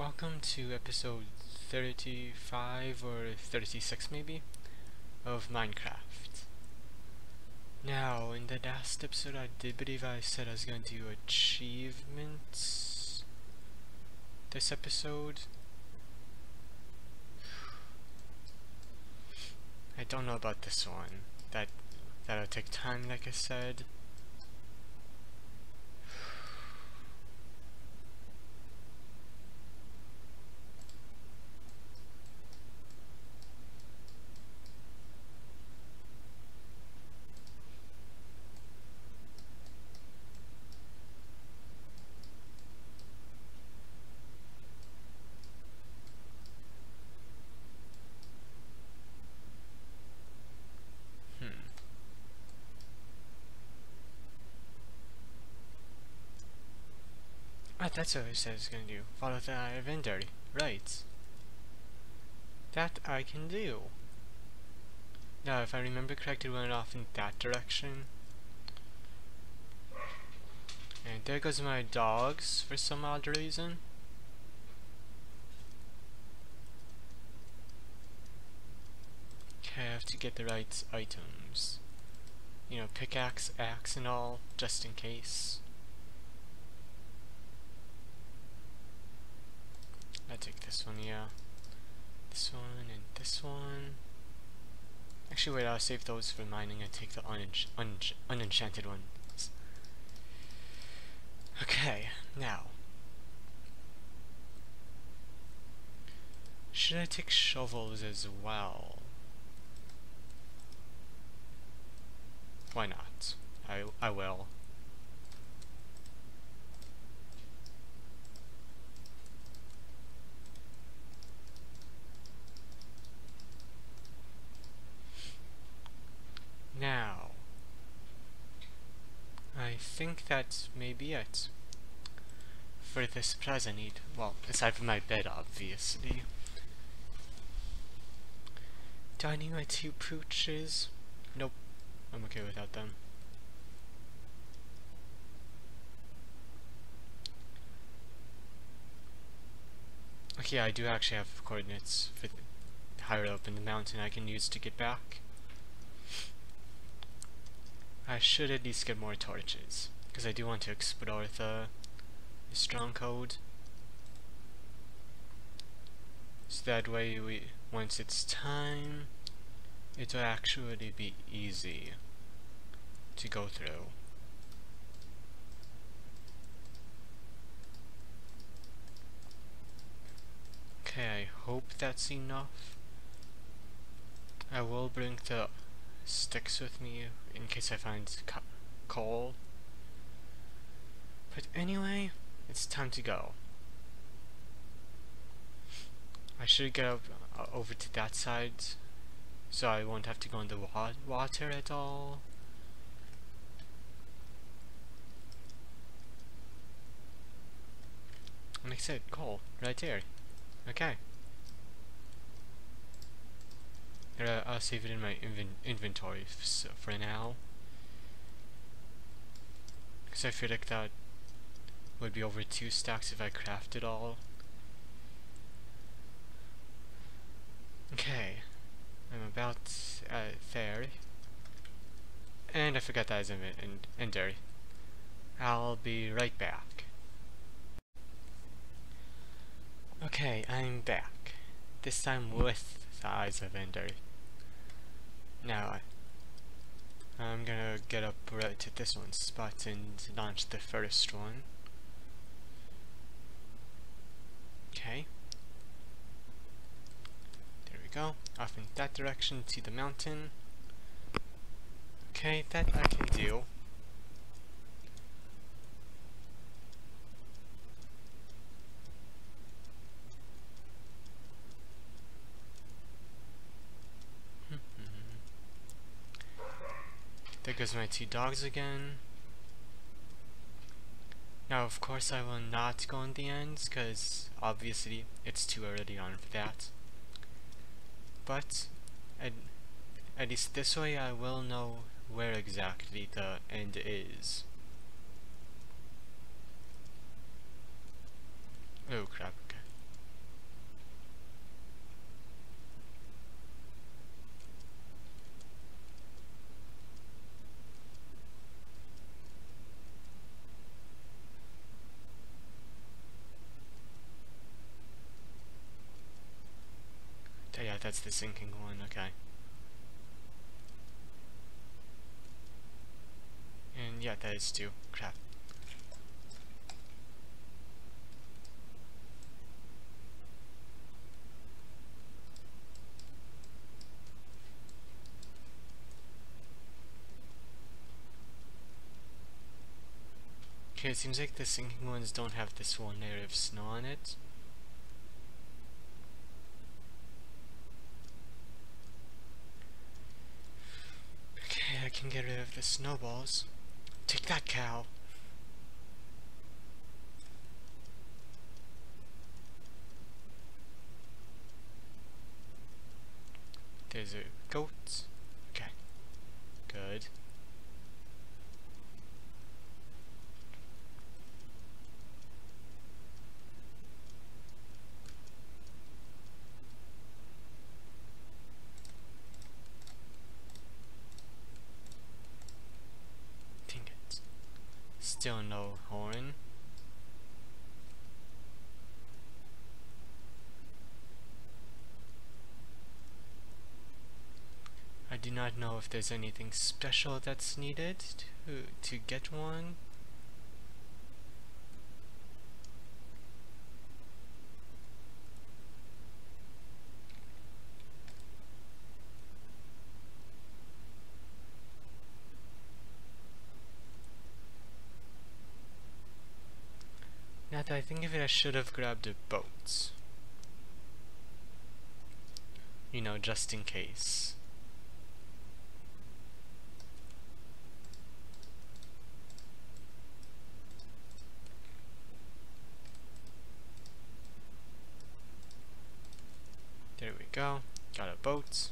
Welcome to episode 35 or 36 maybe of Minecraft. Now, in the last episode I did believe I said I was going to do achievements this episode. I don't know about this one. That that'll take time like I said. Hmm. That's what I said I was gonna do. Follow the inventory. Right. That I can do. Now, if I remember correctly, we went off in that direction. And there goes my dogs for some odd reason. Okay, I have to get the right items. You know, pickaxe, axe, and all, just in case. I take this one, yeah. This one and this one. Actually, wait, I'll save those for mining. I take the unench unench unenchanted ones. Okay, now. Should I take shovels as well? Why not? I, I will. Now, I think that may be it. For the supplies I need, well, aside from my bed, obviously. Need my two pooches? Nope, I'm okay without them. Okay, I do actually have coordinates for the higher up in the mountain I can use to get back. I should at least get more torches, because I do want to explore the, the stronghold. So that way, we once it's time, it will actually be easy to go through. Okay, I hope that's enough. I will bring the sticks with me in case I find co coal. But anyway, it's time to go. I should get up, uh, over to that side so I won't have to go in the wa water at all. Like I said, coal, right there. Okay. Uh, I'll save it in my inven inventory for now. Because I feel like that would be over two stacks if I craft it all. Okay. I'm about uh, there. And I forgot that is in, in, in. I'll be right back. Okay, I'm back. This time with the Eyes of Ender. Now, I'm gonna get up right to this one spot and launch the first one. Okay. There we go. Off in that direction to the mountain. Okay, that I can do. There goes my two dogs again. Now, of course, I will not go in the ends, because obviously it's too early on for that. But, at, at least this way I will know where exactly the end is. Oh crap, okay. That's the sinking one, okay. And yeah, that is two. Crap. Okay, it seems like the sinking ones don't have this one layer of snow on it. Okay, I can get rid of the snowballs. Take that, cow! There's a goat. Okay. Good. Still no horn. I do not know if there's anything special that's needed to, to get one. Now that I think of it, I should have grabbed a boat. You know, just in case. There we go. Got a boat.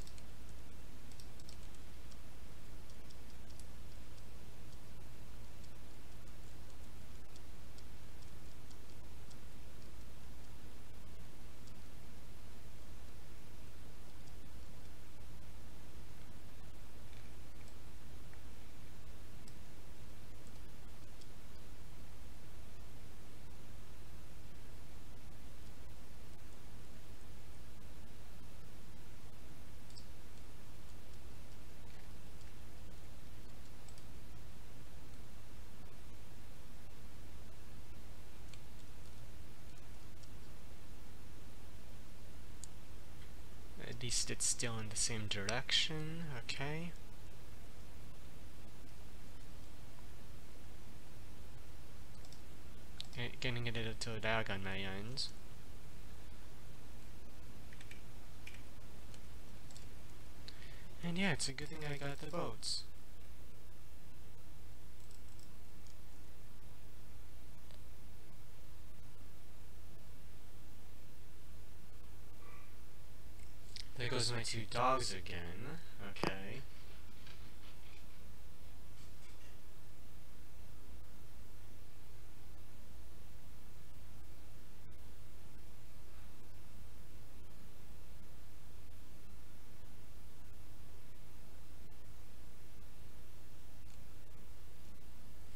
At it's still in the same direction, okay. Getting it to a dag on my ends. And yeah, it's a good thing I got the boats. There goes my two dogs again. Okay.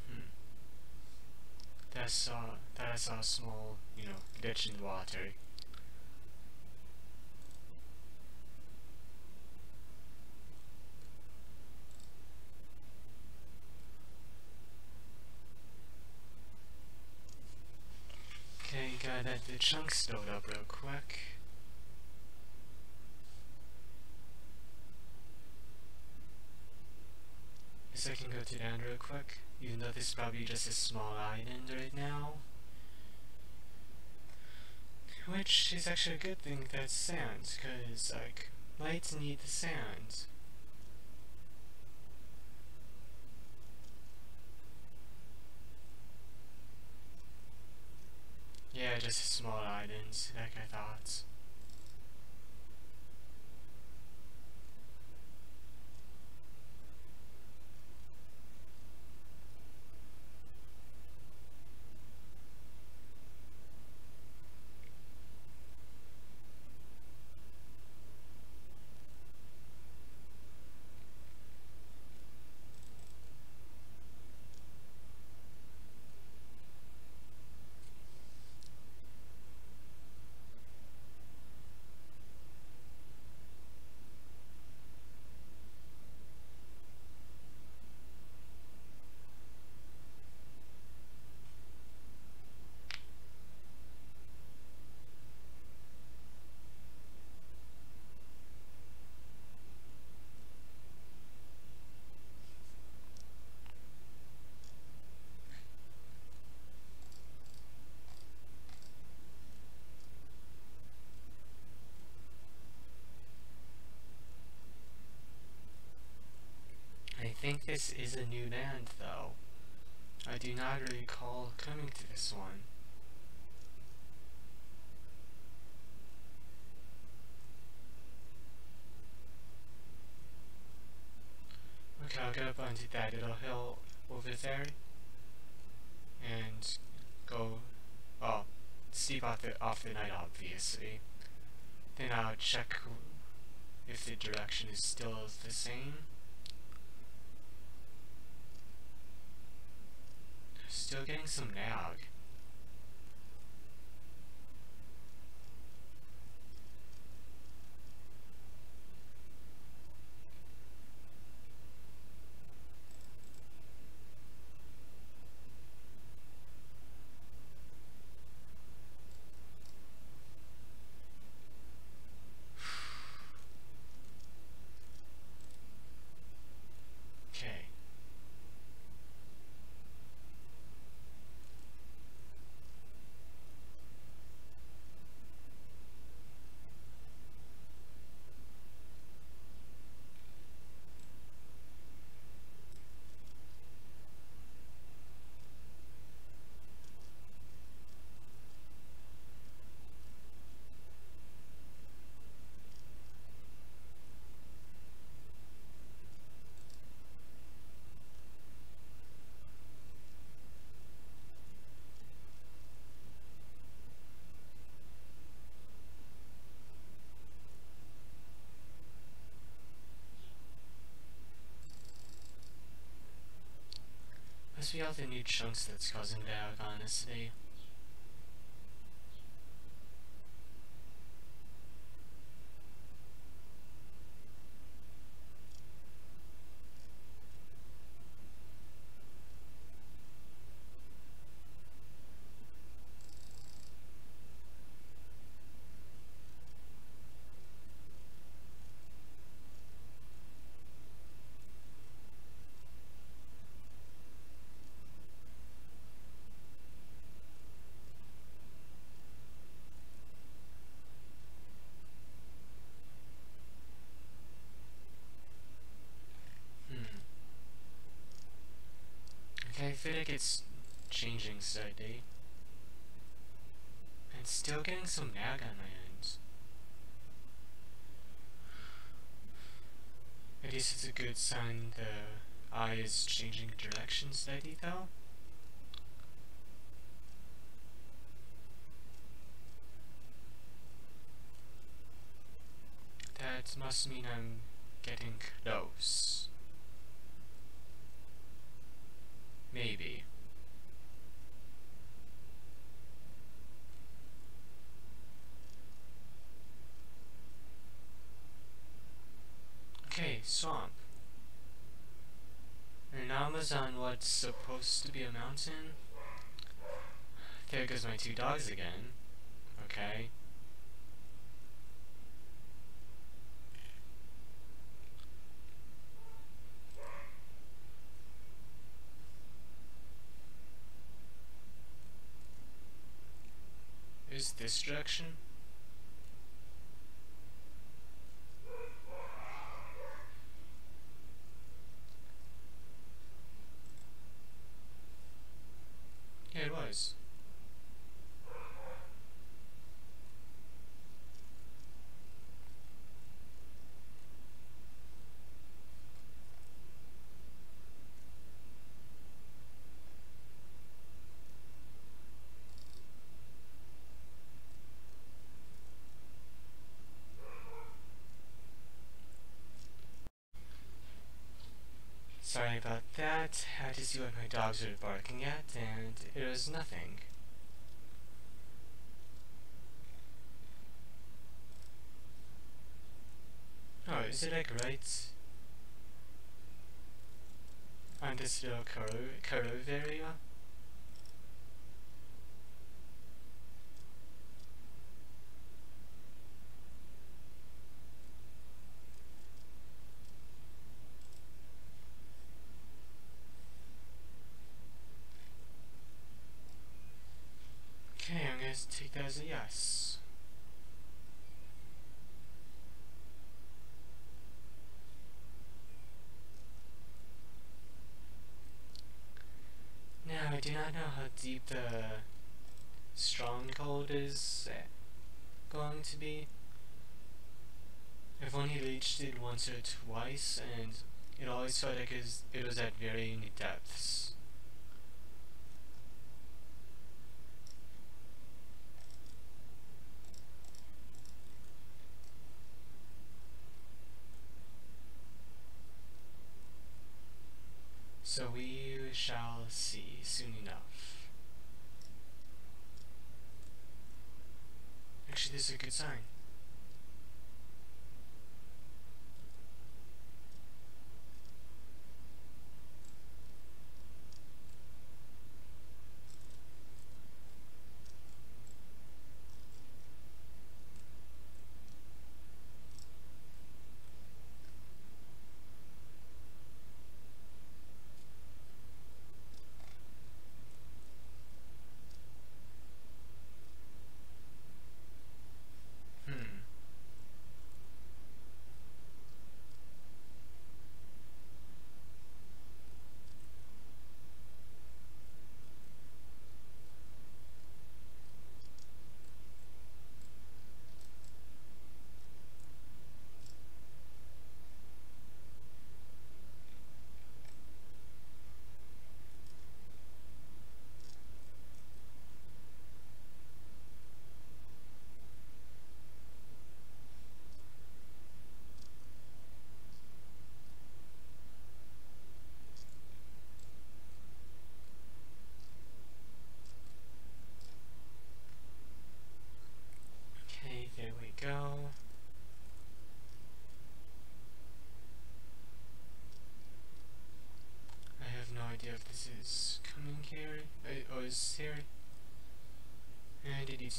Hmm. That I saw, that I saw a small, you know, ditch in the water. Okay, chunks load up real quick. Guess I can go to end real quick, even though this is probably just a small island right now. Which is actually a good thing that's sand, cause like, lights need the sand. Yeah, just small islands, like I thought. This is a new land, though. I do not recall coming to this one. Okay, I'll get up onto that little hill over there and go, well, sleep off the, off the night, obviously. Then I'll check if the direction is still the same. Still getting some lag. Must be all the new chunks that's causing lag, honestly. I feel like it's changing slightly. And still getting some lag on my ends. At least it's a good sign the eye is changing direction slightly though. That must mean I'm getting close. Maybe. Okay, swamp. And now on what's supposed to be a mountain. There goes my two dogs again. Okay. is this direction? Yeah, it was. Sorry about that. I had to see what my dogs were barking at, and it was nothing. Oh, is it like right on this little curve, curve area? Uh, take that as a yes. Not know how deep the stronghold is going to be. I've only reached it once or twice, and it always felt like it was at varying depths. So we shall see soon enough. Actually,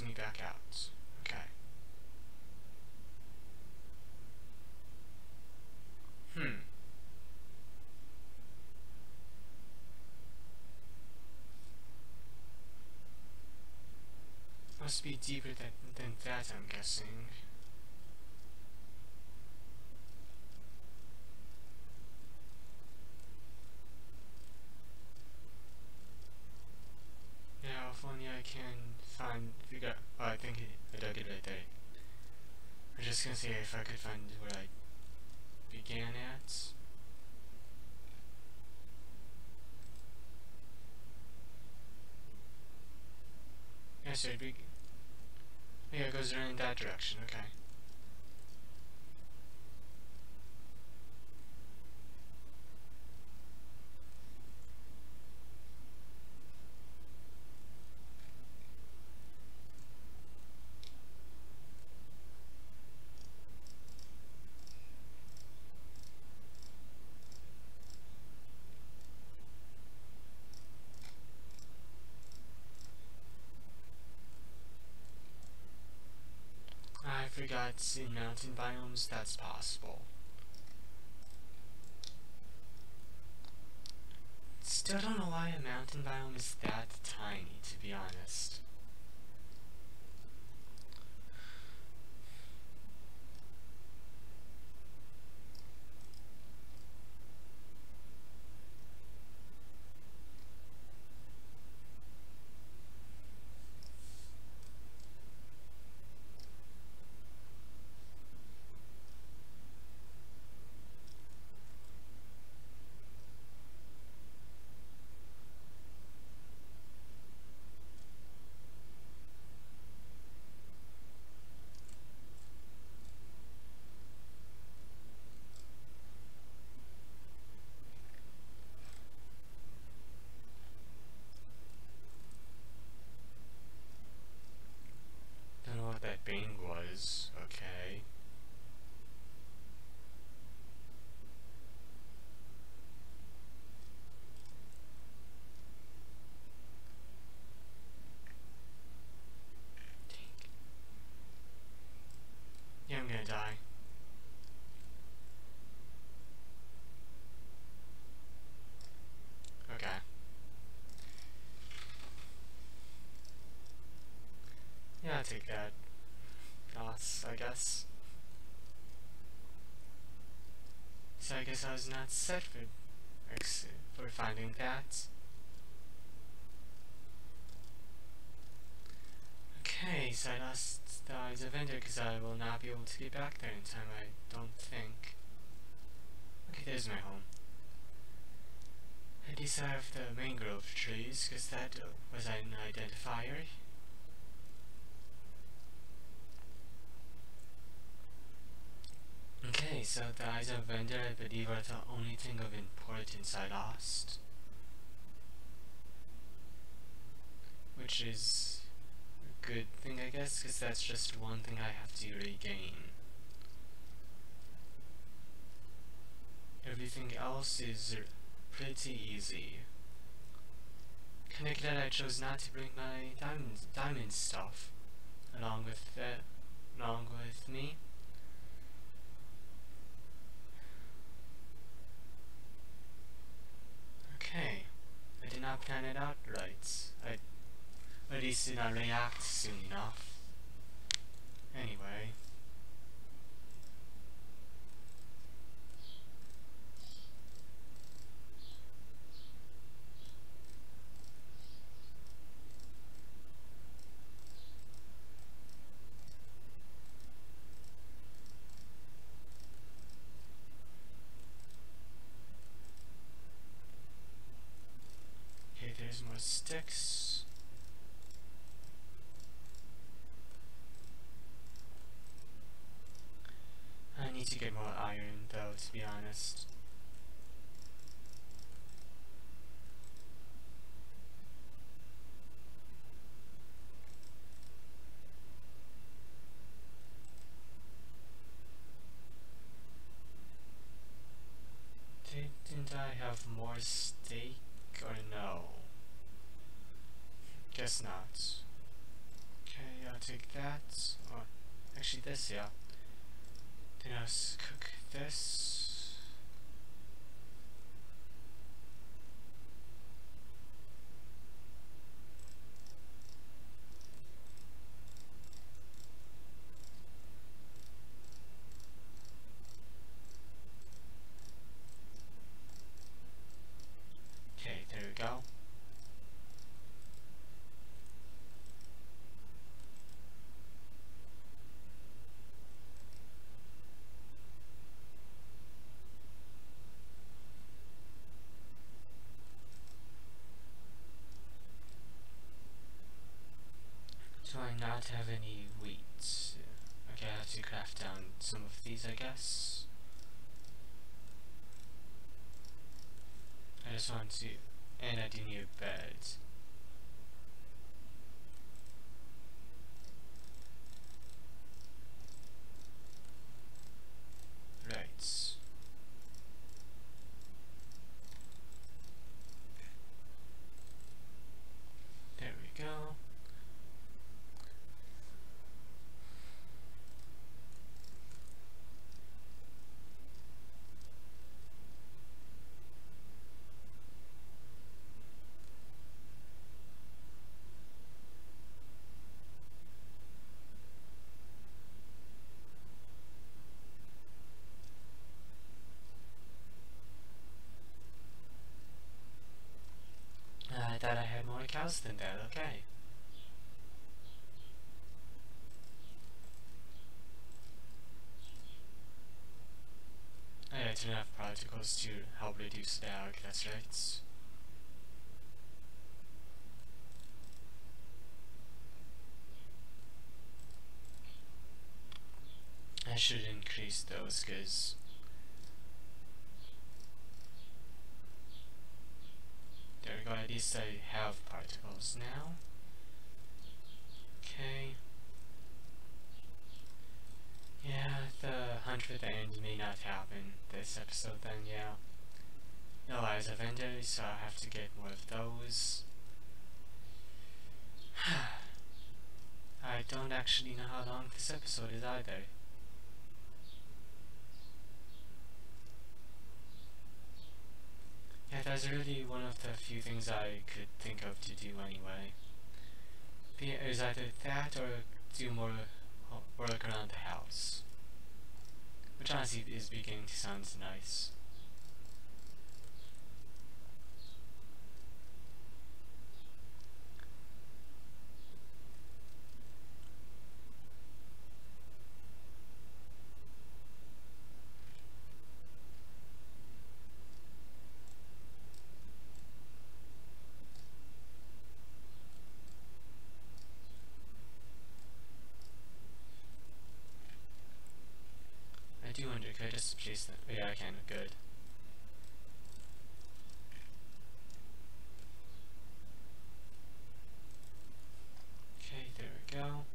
me back out. Okay. Hmm. Must be deeper than, than that, I'm guessing. Yeah, if only I can find figure oh I think I dug it right there. I'm just gonna see if I could find where I began at. Yeah, so it, be yeah, it goes around in that direction, okay. Forgot in mountain biomes that's possible. Still don't know why a mountain biome is that tiny, to take that. Loss, I guess. So I guess I was not set for, for finding that. Okay, so I lost the Eyes of Ender because I will not be able to get back there in time, I don't think. Okay, there's my home. I deserve the mangrove trees because that was an identifier. So the eyes of Ender I believe are the only thing of importance I lost. Which is a good thing I guess, because that's just one thing I have to regain. Everything else is pretty easy. Connected I chose not to bring my diamond, diamond stuff along with that, along with me. Okay, I did not plan it out right. I at least did not react soon enough. Anyway. More sticks. I need to get more iron though, to be honest. Didn't I have more steak or no? Guess not. Okay, I'll take that. Oh, actually this, yeah. Then I'll cook this. Do I not have any wheat? Okay, I have to craft down some of these, I guess. I just want to... And I do need a bed. thought I cows than that, okay. I do have particles to help reduce lag, that's right. I should increase those because There we go, at least I have particles now. Okay. Yeah, the hundredth end may not happen this episode then, yeah. No eyes of enders, so I have to get more of those. I don't actually know how long this episode is either. That's really one of the few things I could think of to do anyway. It was either that or do more work around the house. Which honestly is beginning to sound nice. Wait, could just chase them? Yeah, I can. Good. Okay, there we go.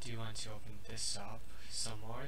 do you want to open this up some more?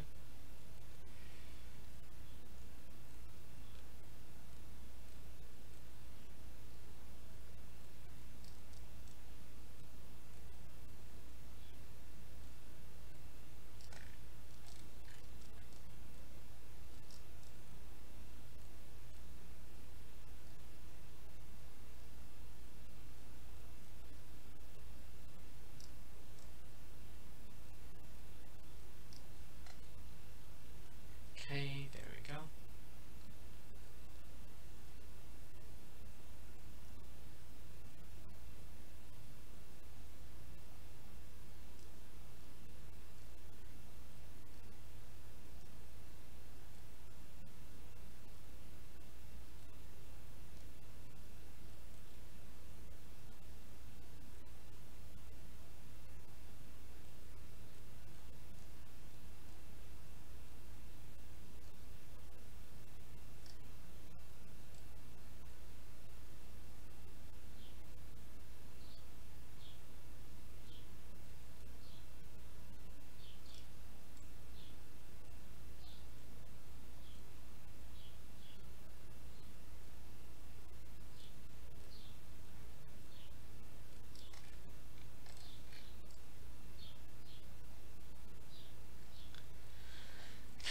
Okay, there we go.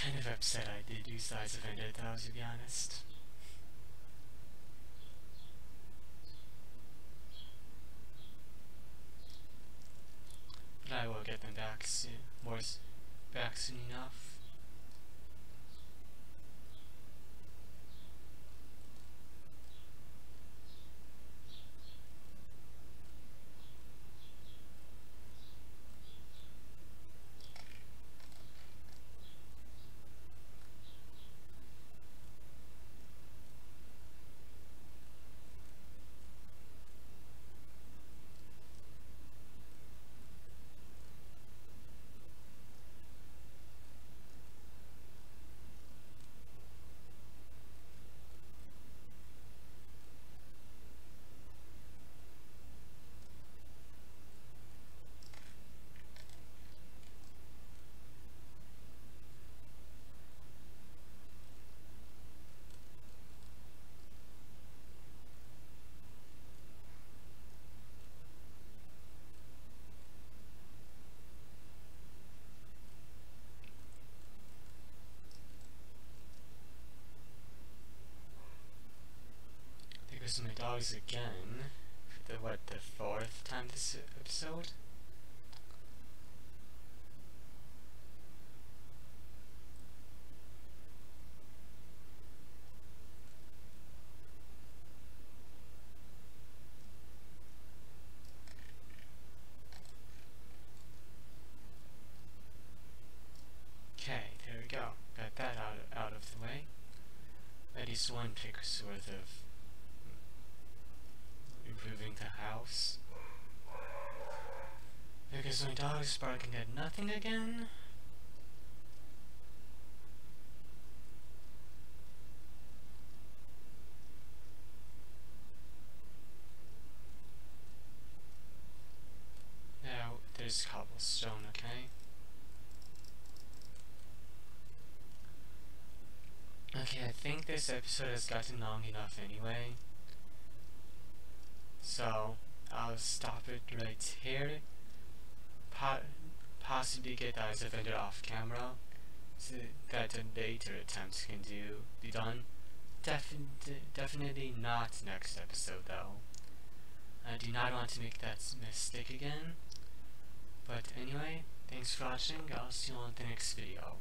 Kind of upset I did use Size of Vendetta, to be honest. But I will get them back soon, more s- back soon enough. Again. The what, the fourth time this episode? Okay, there we go. Got that out out of the way. At least one pick's worth of improving the house. Because my dog is barking at nothing again. Now, there's cobblestone, okay? Okay, I think this episode has gotten long enough anyway. So, I'll stop it right here. Po possibly get Eyes of Ender off camera. So that a later attempt can do be done. Defin definitely not next episode though. I do not want to make that mistake again. But anyway, thanks for watching. I'll see you on the next video.